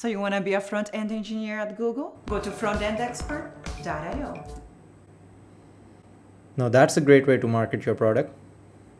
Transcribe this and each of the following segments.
So you want to be a front-end engineer at Google? Go to frontendexpert.io. Now that's a great way to market your product.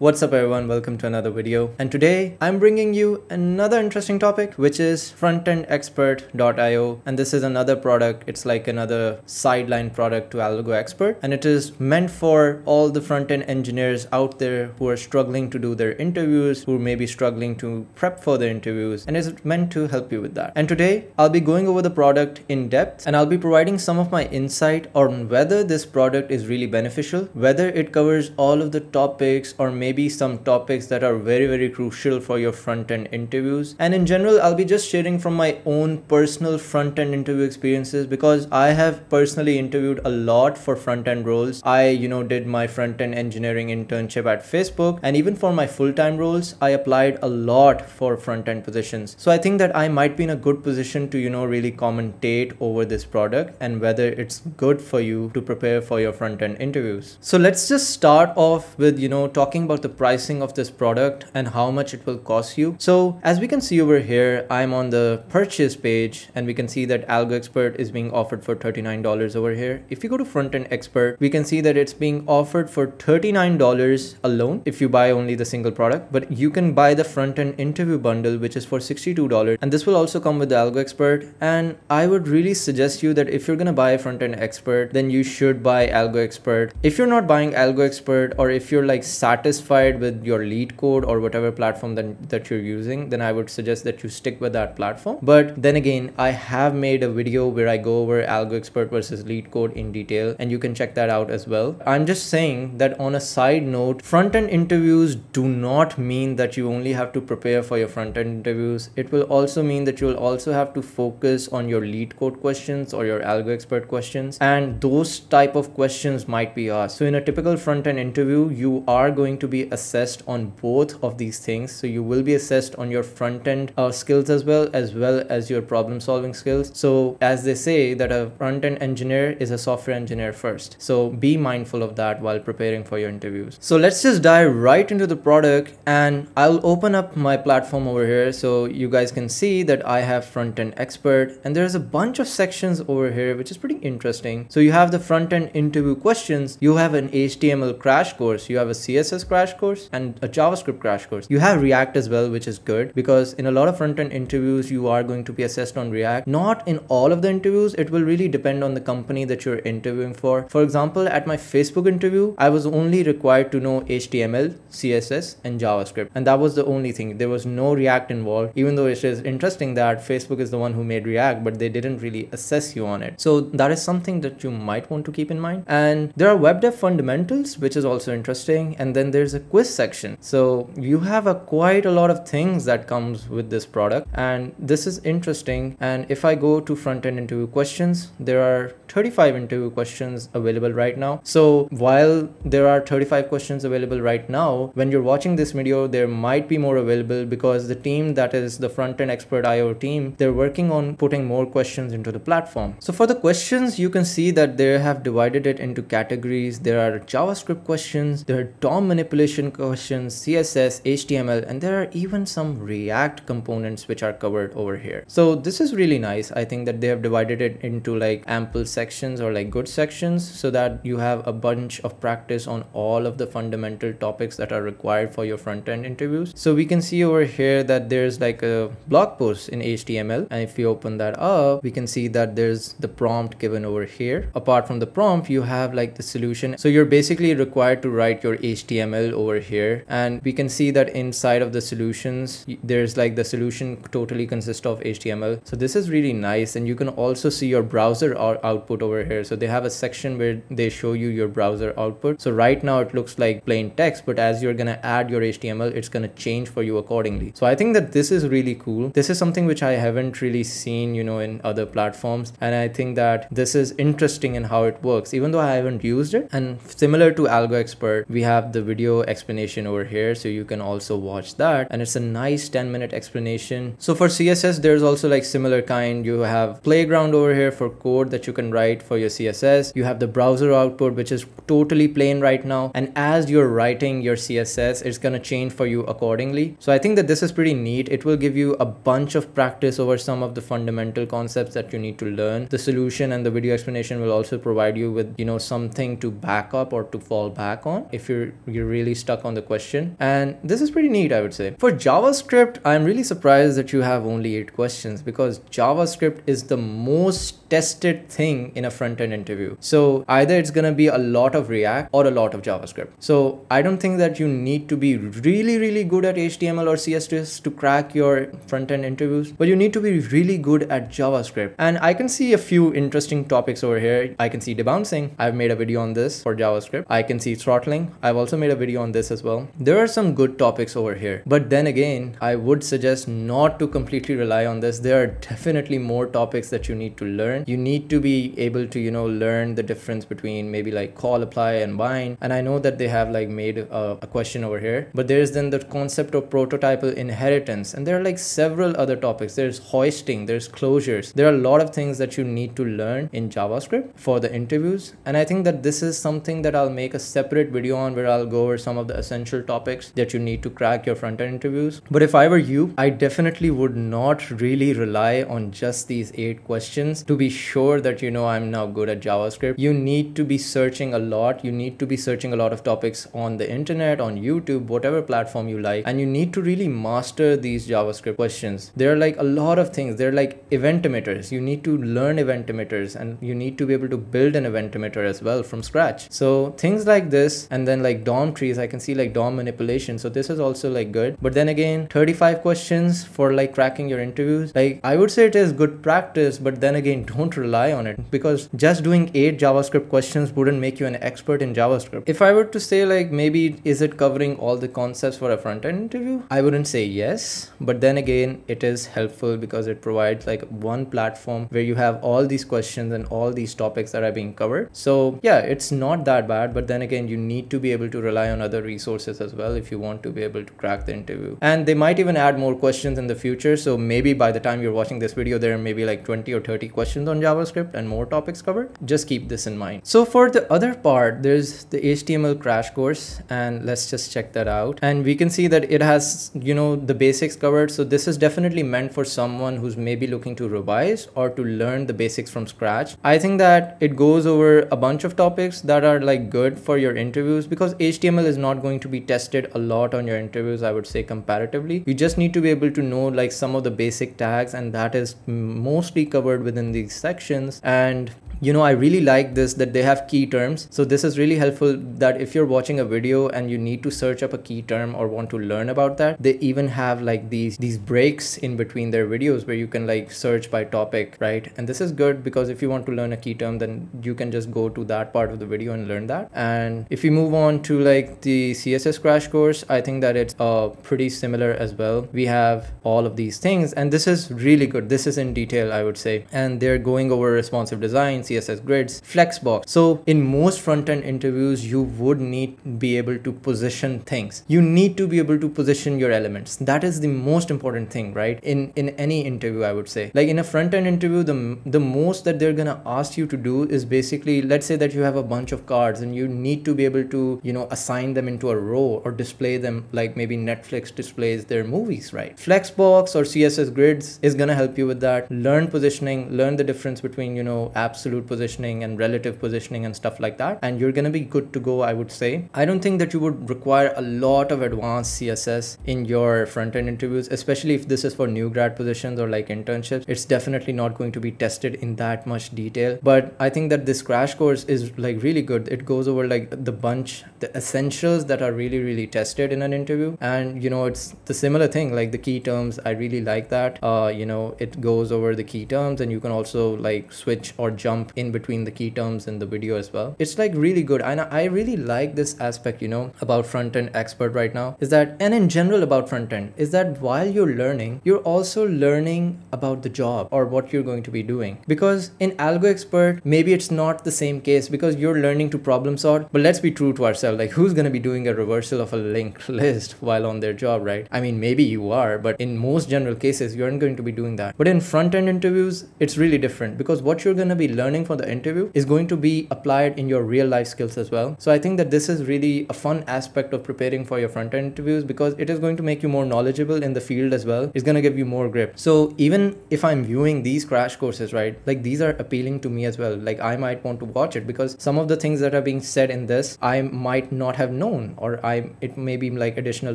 What's up everyone, welcome to another video. And today I'm bringing you another interesting topic, which is frontendexpert.io. And this is another product. It's like another sideline product to Algo Expert And it is meant for all the front-end engineers out there who are struggling to do their interviews, who may be struggling to prep for their interviews. And it's meant to help you with that. And today I'll be going over the product in depth and I'll be providing some of my insight on whether this product is really beneficial, whether it covers all of the topics or maybe some topics that are very, very crucial for your front end interviews. And in general, I'll be just sharing from my own personal front end interview experiences because I have personally interviewed a lot for front end roles. I, you know, did my front end engineering internship at Facebook. And even for my full time roles, I applied a lot for front end positions. So I think that I might be in a good position to, you know, really commentate over this product and whether it's good for you to prepare for your front end interviews. So let's just start off with, you know, talking about about the pricing of this product and how much it will cost you. So as we can see over here, I'm on the purchase page and we can see that Algo Expert is being offered for $39 over here. If you go to Frontend Expert, we can see that it's being offered for $39 alone if you buy only the single product, but you can buy the front-end interview bundle, which is for $62. And this will also come with the Algo Expert. And I would really suggest you that if you're to buy front-end expert, then you should buy Algo Expert. If you're not buying Algo Expert or if you're like satisfied satisfied with your LeetCode or whatever platform that, that you're using, then I would suggest that you stick with that platform. But then again, I have made a video where I go over AlgoExpert versus LeetCode in detail, and you can check that out as well. I'm just saying that on a side note, front-end interviews do not mean that you only have to prepare for your front-end interviews. It will also mean that you will also have to focus on your LeetCode questions or your AlgoExpert questions, and those type of questions might be asked. So in a typical front-end interview, you are going to be be assessed on both of these things. So you will be assessed on your front end uh, skills as well, as well as your problem solving skills. So as they say that a front end engineer is a software engineer first. So be mindful of that while preparing for your interviews. So let's just dive right into the product and I'll open up my platform over here. So you guys can see that I have front end expert and there's a bunch of sections over here, which is pretty interesting. So you have the front end interview questions. You have an HTML crash course. You have a CSS crash crash course and a JavaScript crash course. You have React as well, which is good because in a lot of front-end interviews, you are going to be assessed on React. Not in all of the interviews, it will really depend on the company that you're interviewing for. For example, at my Facebook interview, I was only required to know HTML, CSS, and JavaScript. And that was the only thing. There was no React involved, even though it is interesting that Facebook is the one who made React, but they didn't really assess you on it. So that is something that you might want to keep in mind. And there are web dev fundamentals, which is also interesting. And then there's a quiz section. So you have a quite a lot of things that comes with this product and this is interesting. And if I go to front end interview questions, there are 35 interview questions available right now. So while there are 35 questions available right now, when you're watching this video, there might be more available because the team that is the front end expert IO team, they're working on putting more questions into the platform. So for the questions, you can see that they have divided it into categories. There are JavaScript questions, there are DOM manipulation questions, CSS, HTML, and there are even some React components which are covered over here. So this is really nice. I think that they have divided it into like ample sections or like good sections so that you have a bunch of practice on all of the fundamental topics that are required for your front end interviews. So we can see over here that there's like a blog post in HTML. And if we open that up, we can see that there's the prompt given over here. Apart from the prompt, you have like the solution. So you're basically required to write your HTML over here. And we can see that inside of the solutions there's like the solution totally consists of HTML so this is really nice. And you can also see your browser output over here. So they have a section where they show you your browser output. So right now it looks like plain text but as you're gonna add your HTML it's gonna change for you accordingly. So I think that this is really cool. This is something which I haven't really seen you know in other platforms. And I think that this is interesting in how it works even though I haven't used it. And similar to AlgoExpert we have the video explanation over here. So you can also watch that. And it's a nice 10 minute explanation. So for CSS, there's also like similar kind. You have playground over here for code that you can write for your CSS. You have the browser output, which is totally plain right now. And as you're writing your CSS, it's going to change for you accordingly. So I think that this is pretty neat. It will give you a bunch of practice over some of the fundamental concepts that you need to learn. The solution and the video explanation will also provide you with, you know, something to back up or to fall back on if you're you're really stuck on the question. And this is pretty neat, I would say. For JavaScript, I'm really surprised that you have only eight questions because JavaScript is the most tested thing in a front end interview. So either it's going to be a lot of React or a lot of JavaScript. So I don't think that you need to be really, really good at HTML or CSS to crack your front end interviews, but you need to be really good at JavaScript. And I can see a few interesting topics over here. I can see debouncing. I've made a video on this for JavaScript. I can see throttling. I've also made a video on this as well. There are some good topics over here, but then again, I would suggest not to completely rely on this. There are definitely more topics that you need to learn. You need to be able to you know learn the difference between maybe like call apply and bind. And i know that they have like made a, a question over here but there's then the concept of prototypal inheritance. And there are like several other topics. There's hoisting there's closures. There are a lot of things that you need to learn in javascript for the interviews. And i think that this is something that i'll make a separate video on where i'll go over some of the essential topics that you need to crack your front end interviews but if i were you i definitely would not really rely on just these eight questions to be sure that you know I'm now good at JavaScript, you need to be searching a lot. You need to be searching a lot of topics on the internet, on YouTube, whatever platform you like, and you need to really master these JavaScript questions. There are like a lot of things. They're like event emitters. You need to learn event emitters and you need to be able to build an event emitter as well from scratch. So things like this, and then like DOM trees, I can see like DOM manipulation. So this is also like good. But then again, 35 questions for like cracking your interviews. Like I would say it is good practice, but then again, don't rely on it because just doing eight JavaScript questions wouldn't make you an expert in JavaScript. If I were to say like maybe is it covering all the concepts for a front end interview? I wouldn't say yes, but then again, it is helpful because it provides like one platform where you have all these questions and all these topics that are being covered. So yeah, it's not that bad, but then again, you need to be able to rely on other resources as well if you want to be able to crack the interview. And they might even add more questions in the future. So maybe by the time you're watching this video, there may be like 20 or 30 questions on JavaScript and more topics covered. Just keep this in mind. So for the other part, there's the HTML crash course and let's just check that out. And we can see that it has, you know, the basics covered. So this is definitely meant for someone who's maybe looking to revise or to learn the basics from scratch. I think that it goes over a bunch of topics that are like good for your interviews because HTML is not going to be tested a lot on your interviews, I would say comparatively. You just need to be able to know like some of the basic tags and that is mostly covered within these sections. And you know i really like this that they have key terms. So this is really helpful that if you're watching a video and you need to search up a key term or want to learn about that they even have like these these breaks in between their videos where you can like search by topic right? And this is good because if you want to learn a key term then you can just go to that part of the video and learn that. And if you move on to like the css crash course i think that it's uh pretty similar as well. We have all of these things and this is really good. This is in detail i would say. And they're going over responsive design css grids flexbox. So in most front-end interviews you would need to be able to position things. You need to be able to position your elements. That is the most important thing right? In in any interview i would say. Like in a front-end interview the the most that they're gonna ask you to do is basically let's say that you have a bunch of cards and you need to be able to you know assign them into a row or display them like maybe netflix displays their movies right? Flexbox or css grids is gonna help you with that. Learn positioning learn the difference between you know absolute positioning and relative positioning and stuff like that and you're going to be good to go i would say. I don't think that you would require a lot of advanced css in your front end interviews especially if this is for new grad positions or like internships. It's definitely not going to be tested in that much detail but i think that this crash course is like really good. It goes over like the bunch the essentials that are really really tested in an interview and you know it's the similar thing like the key terms i really like that uh you know it goes over the key terms and you can also like switch or jump in between the key terms in the video as well. It's like really good. And I really like this aspect, you know, about front end expert right now is that, and in general about front end, is that while you're learning, you're also learning about the job or what you're going to be doing. Because in Algo Expert, maybe it's not the same case because you're learning to problem solve. But let's be true to ourselves. Like, who's going to be doing a reversal of a linked list while on their job, right? I mean, maybe you are, but in most general cases, you aren't going to be doing that. But in front end interviews, it's really different because what you're going to be learning for the interview is going to be applied in your real life skills as well. So I think that this is really a fun aspect of preparing for your front end interviews because it is going to make you more knowledgeable in the field as well. It's going to give you more grip. So even if I'm viewing these crash courses, right, like these are appealing to me as well. Like I might want to watch it because some of the things that are being said in this, I might not have known or I it may be like additional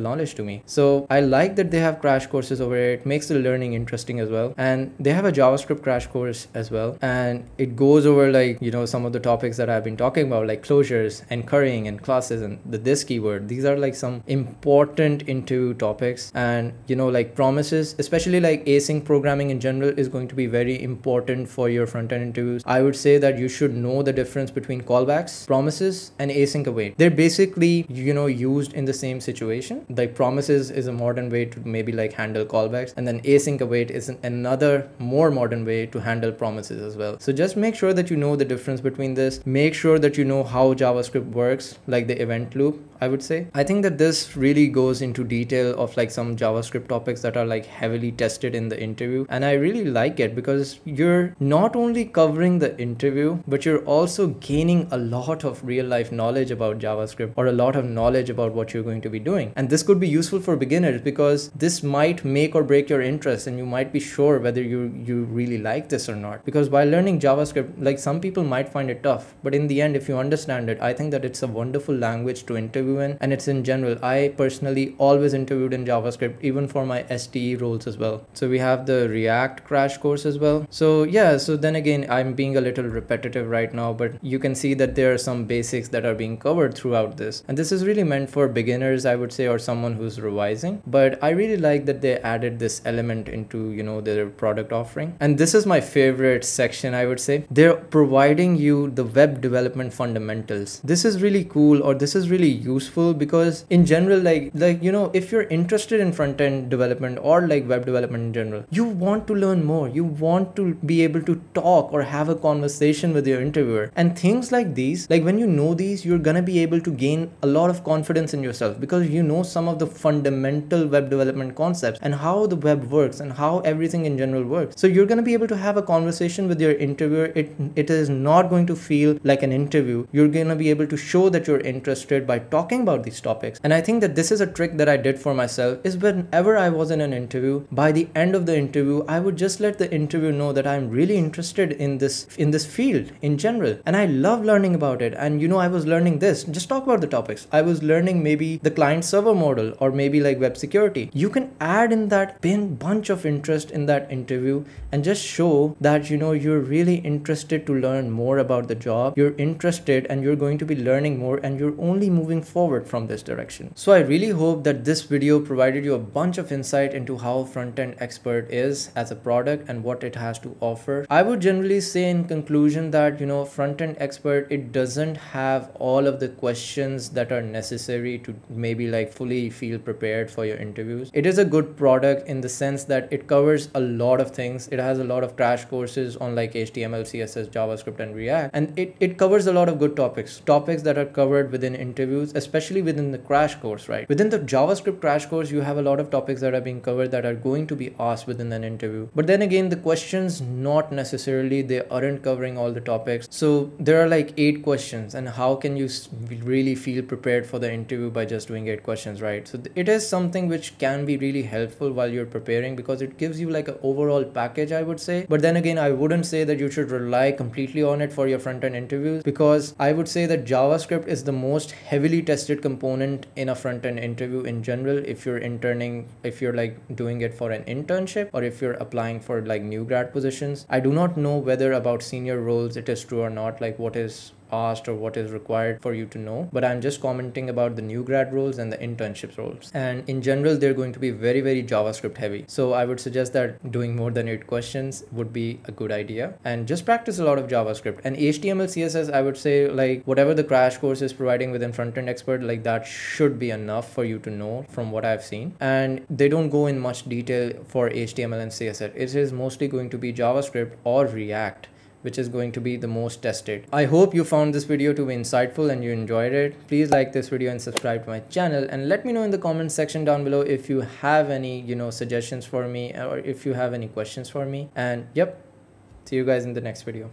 knowledge to me. So I like that they have crash courses over it. it makes the learning interesting as well. And they have a JavaScript crash course as well. And it goes over like, you know, some of the topics that I've been talking about, like closures and currying and classes and the this keyword. These are like some important into topics and you know like promises especially like async programming in general is going to be very important for your front end interviews i would say that you should know the difference between callbacks promises and async await they're basically you know used in the same situation. Like promises is a modern way to maybe like handle callbacks. And then async await is another more modern way to handle promises as well. So just make sure that you know the difference between this. Make sure that you know how javascript works like the event loop I would say. I think that this really goes into detail of like some JavaScript topics that are like heavily tested in the interview. And I really like it because you're not only covering the interview, but you're also gaining a lot of real life knowledge about JavaScript or a lot of knowledge about what you're going to be doing. And this could be useful for beginners because this might make or break your interest and you might be sure whether you, you really like this or not. Because while learning JavaScript, like some people might find it tough, but in the end, if you understand it, I think that it's a wonderful language to interview and it's in general. I personally always interviewed in javascript even for my SDE roles as well. So we have the react crash course as well. So yeah so then again i'm being a little repetitive right now but you can see that there are some basics that are being covered throughout this. And this is really meant for beginners i would say or someone who's revising. But i really like that they added this element into you know their product offering. And this is my favorite section i would say. They're providing you the web development fundamentals. This is really cool or this is really useful useful because in general like like you know if you're interested in front end development or like web development in general you want to learn more. You want to be able to talk or have a conversation with your interviewer. And things like these like when you know these you're gonna be able to gain a lot of confidence in yourself because you know some of the fundamental web development concepts and how the web works and how everything in general works. So you're to be able to have a conversation with your interviewer. It it is not going to feel like an interview. You're to be able to show that you're interested by talking talking about these topics. And I think that this is a trick that I did for myself is whenever I was in an interview, by the end of the interview, I would just let the interview know that I'm really interested in this in this field in general. And I love learning about it. And you know, I was learning this. Just talk about the topics. I was learning maybe the client server model or maybe like web security. You can add in that bin bunch of interest in that interview and just show that you know you're really interested to learn more about the job. You're interested and you're going to be learning more and you're only moving forward forward from this direction. So I really hope that this video provided you a bunch of insight into how front-end expert is as a product and what it has to offer. I would generally say in conclusion that, you know, front-end expert, it doesn't have all of the questions that are necessary to maybe like fully feel prepared for your interviews. It is a good product in the sense that it covers a lot of things. It has a lot of crash courses on like HTML, CSS, JavaScript, and React. And it, it covers a lot of good topics, topics that are covered within interviews, especially within the crash course, right? Within the JavaScript crash course, you have a lot of topics that are being covered that are going to be asked within an interview. But then again, the questions, not necessarily, they aren't covering all the topics. So there are like eight questions and how can you really feel prepared for the interview by just doing eight questions, right? So it is something which can be really helpful while you're preparing because it gives you like an overall package, I would say. But then again, I wouldn't say that you should rely completely on it for your front end interviews because I would say that JavaScript is the most heavily tested component in a front end interview in general if you're interning if you're like doing it for an internship or if you're applying for like new grad positions i do not know whether about senior roles it is true or not like what is asked or what is required for you to know, but I'm just commenting about the new grad roles and the internships roles. And in general, they're going to be very, very JavaScript heavy. So I would suggest that doing more than eight questions would be a good idea. And just practice a lot of JavaScript. And HTML, CSS, I would say like whatever the crash course is providing within front-end expert, like that should be enough for you to know from what I've seen. And they don't go in much detail for HTML and CSS. It is mostly going to be JavaScript or React which is going to be the most tested. I hope you found this video to be insightful and you enjoyed it. Please like this video and subscribe to my channel and let me know in the comment section down below if you have any, you know, suggestions for me or if you have any questions for me. And yep, see you guys in the next video.